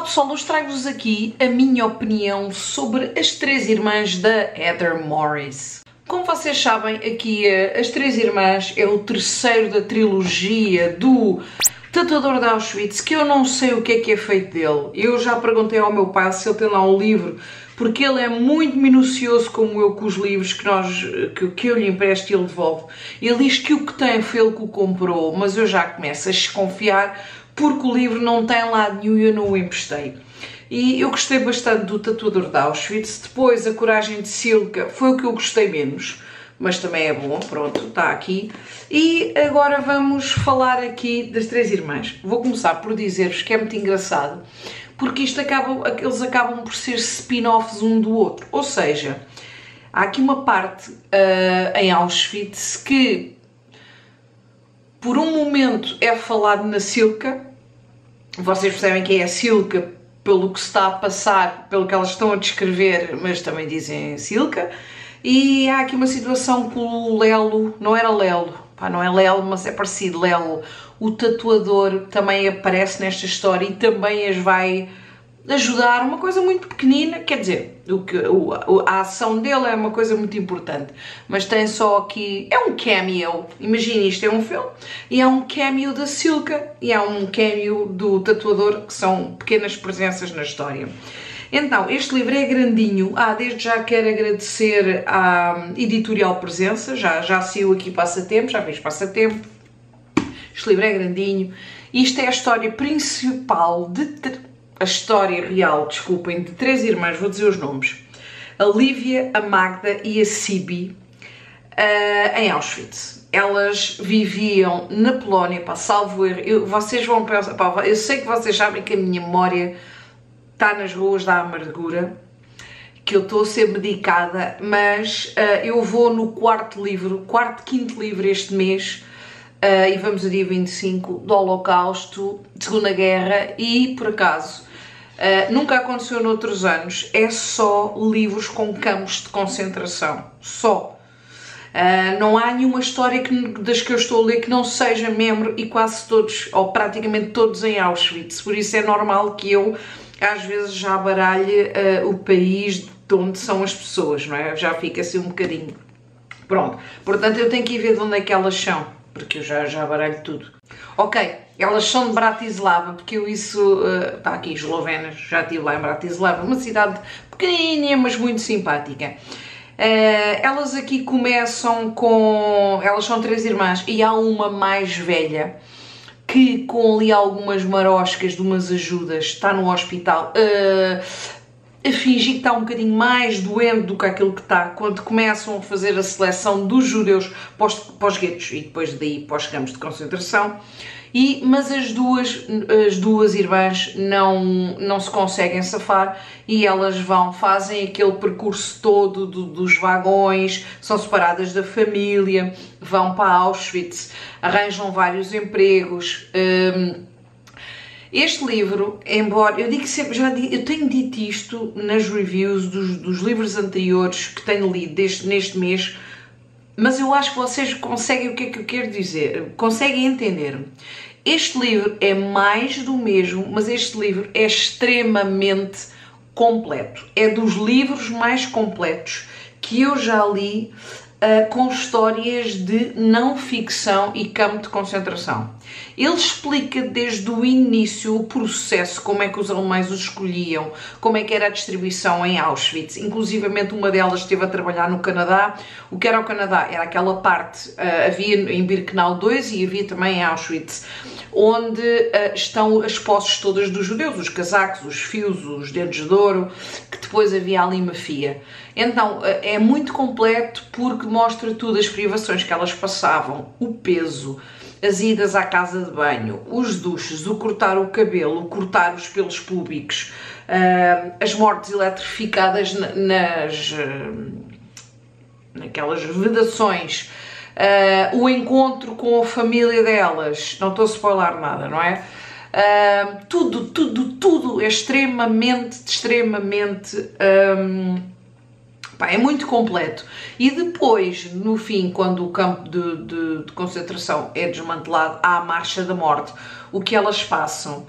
Olá pessoal, hoje trago-vos aqui a minha opinião sobre as três irmãs da Heather Morris. Como vocês sabem, aqui eh, As Três Irmãs é o terceiro da trilogia do Tatuador de Auschwitz, que eu não sei o que é que é feito dele. Eu já perguntei ao meu pai se ele tem lá um livro, porque ele é muito minucioso como eu com os livros que, nós, que, que eu lhe empresto e ele devolve. Ele diz que o que tem foi ele que o comprou, mas eu já começo a desconfiar porque o livro não tem lado nenhum e eu não o emprestei. E eu gostei bastante do Tatuador de Auschwitz. Depois, A Coragem de Silka foi o que eu gostei menos, mas também é bom, pronto, está aqui. E agora vamos falar aqui das Três Irmãs. Vou começar por dizer-vos que é muito engraçado, porque isto acaba, eles acabam por ser spin-offs um do outro. Ou seja, há aqui uma parte uh, em Auschwitz que por um momento é falado na Silka, vocês percebem que é a Silka pelo que se está a passar, pelo que elas estão a descrever, mas também dizem Silka. E há aqui uma situação com o Lelo, não era Lelo, pá, não é Lelo, mas é parecido, Lelo, o tatuador também aparece nesta história e também as vai ajudar, uma coisa muito pequenina, quer dizer, o que, a ação dele é uma coisa muito importante, mas tem só aqui, é um cameo, imagine isto, é um filme, e é um cameo da Silka, e é um cameo do tatuador, que são pequenas presenças na história. Então, este livro é grandinho. Ah, desde já quero agradecer à Editorial Presença, já, já saiu aqui passatempo, já fiz passatempo. Este livro é grandinho. Isto é a história principal de a história real, desculpem, de três irmãs, vou dizer os nomes, a Lívia, a Magda e a Sibi, uh, em Auschwitz. Elas viviam na Polónia, para salvo erro, eu, vocês vão pensar, pá, eu sei que vocês sabem que a minha memória está nas ruas da amargura, que eu estou a ser medicada, mas uh, eu vou no quarto livro, quarto, quinto livro este mês, uh, e vamos ao dia 25 do Holocausto, Segunda Guerra, e por acaso Uh, nunca aconteceu noutros anos, é só livros com campos de concentração, só. Uh, não há nenhuma história que, das que eu estou a ler que não seja membro e quase todos, ou praticamente todos em Auschwitz, por isso é normal que eu às vezes já baralhe uh, o país de onde são as pessoas, não é? Já fica assim um bocadinho. Pronto, portanto eu tenho que ir ver de onde é que elas são, porque eu já, já baralho tudo. Ok, elas são de Bratislava, porque eu isso, está uh, aqui, eslovenas, já estive lá em Bratislava, uma cidade pequenininha, mas muito simpática. Uh, elas aqui começam com, elas são três irmãs e há uma mais velha que com ali algumas maroscas de umas ajudas está no hospital uh, a fingir que está um bocadinho mais doente do que aquilo que está quando começam a fazer a seleção dos judeus para os, guetos e depois daí os campos de concentração. E, mas as duas, as duas irmãs não, não se conseguem safar e elas vão, fazem aquele percurso todo do, dos vagões, são separadas da família, vão para Auschwitz, arranjam vários empregos. Um, este livro, embora eu digo sempre, já eu tenho dito isto nas reviews dos, dos livros anteriores que tenho lido deste, neste mês, mas eu acho que vocês conseguem o que é que eu quero dizer, conseguem entender. Este livro é mais do mesmo, mas este livro é extremamente completo. É dos livros mais completos que eu já li uh, com histórias de não ficção e campo de concentração. Ele explica desde o início o processo, como é que os alemães os escolhiam, como é que era a distribuição em Auschwitz. Inclusivamente uma delas esteve a trabalhar no Canadá. O que era o Canadá? Era aquela parte, uh, havia em Birkenau 2 e havia também em Auschwitz, onde uh, estão as posses todas dos judeus, os casacos, os fios, os dedos de ouro, que depois havia ali mafia. Então uh, é muito completo porque mostra tudo, as privações que elas passavam, o peso, as idas à casa de banho, os duches, o cortar o cabelo, o cortar os pelos públicos, uh, as mortes eletrificadas nas naquelas vedações, uh, o encontro com a família delas, não estou a spoiler nada, não é? tudo, tudo, tudo é extremamente, extremamente um, Pá, é muito completo. E depois, no fim, quando o campo de, de, de, concentração é desmantelado, há a marcha da morte. O que elas passam.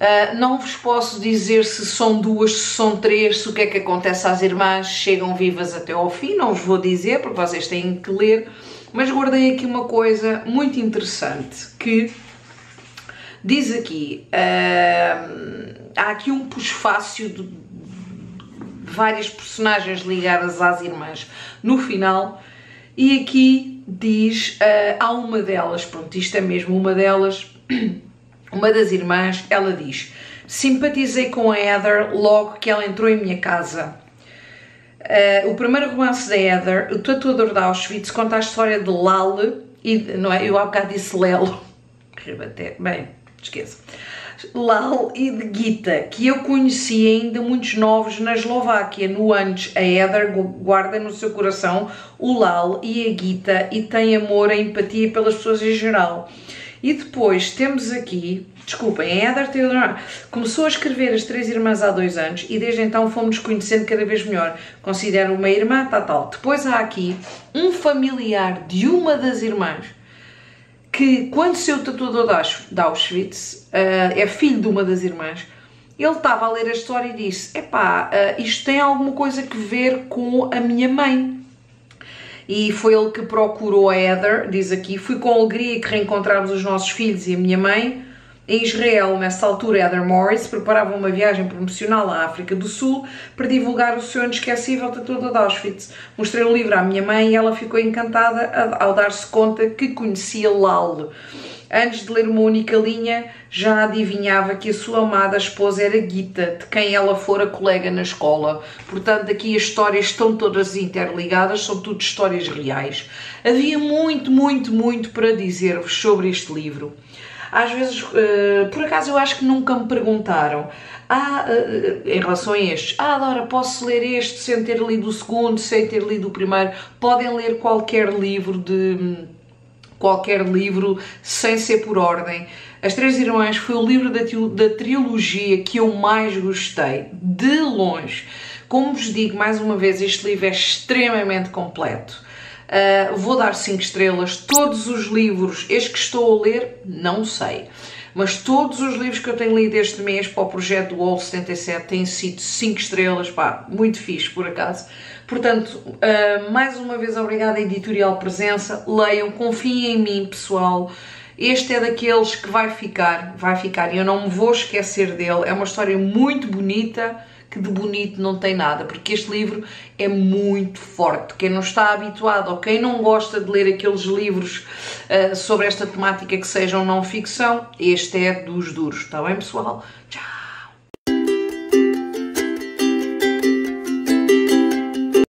Uh, não vos posso dizer se são duas, se são três, se o que é que acontece às irmãs, chegam vivas até ao fim, não vos vou dizer porque vocês têm que ler, mas guardei aqui uma coisa muito interessante que diz aqui, uh, há aqui um pusfácio de várias personagens ligadas às irmãs no final e aqui diz, uh, há uma delas, pronto, isto é mesmo uma delas uma das irmãs, ela diz: Simpatizei com a Heather logo que ela entrou em minha casa. Uh, o primeiro romance da Heather, O Tatuador de Auschwitz, conta a história de Lal e. Não é? Eu há bocado disse Lelo. Bem, esqueça. Lal e de Gita, que eu conheci ainda muitos novos na Eslováquia. No antes, a Heather guarda no seu coração o Lal e a Gita e tem amor e empatia pelas pessoas em geral. E depois temos aqui, desculpem, a Heather Theodore começou a escrever As Três Irmãs há dois anos e desde então fomos conhecendo cada vez melhor. Considero uma irmã, tal, tal. Depois há aqui um familiar de uma das irmãs que, quando seu tatuador de Auschwitz, uh, é filho de uma das irmãs, ele estava a ler a história e disse: Epá, uh, isto tem alguma coisa que ver com a minha mãe e foi ele que procurou a Heather, diz aqui, fui com alegria que reencontramos os nossos filhos e a minha mãe. Em Israel, nessa altura, Heather Morris preparava uma viagem promocional à África do Sul para divulgar o seu inesquecível tatuador de Auschwitz. Mostrei o livro à minha mãe e ela ficou encantada ao dar-se conta que conhecia Lal. Antes de ler uma única linha, já adivinhava que a sua amada esposa era Gita, de quem ela fora colega na escola. Portanto, aqui as histórias estão todas interligadas, são tudo histórias reais. Havia muito, muito, muito para dizer-vos sobre este livro. Às vezes, uh, por acaso, eu acho que nunca me perguntaram. Ah, uh, em relação a estes, ah, Dora, posso ler este sem ter lido o segundo, sem ter lido o primeiro? Podem ler qualquer livro de qualquer livro sem ser por ordem. As Três Irmãs foi o livro da, da trilogia que eu mais gostei, de longe. Como vos digo, mais uma vez, este livro é extremamente completo. Uh, vou dar 5 estrelas. Todos os livros, este que estou a ler, não sei. Mas todos os livros que eu tenho lido este mês para o projeto do Wall 77 têm sido 5 estrelas, pá, muito fixe por acaso. Portanto, uh, mais uma vez obrigada Editorial Presença, leiam, confiem em mim pessoal, este é daqueles que vai ficar, vai ficar. E eu não me vou esquecer dele, é uma história muito bonita, que de bonito não tem nada, porque este livro é muito forte. Quem não está habituado ou quem não gosta de ler aqueles livros uh, sobre esta temática que sejam não ficção, este é dos duros, está bem pessoal? Tchau!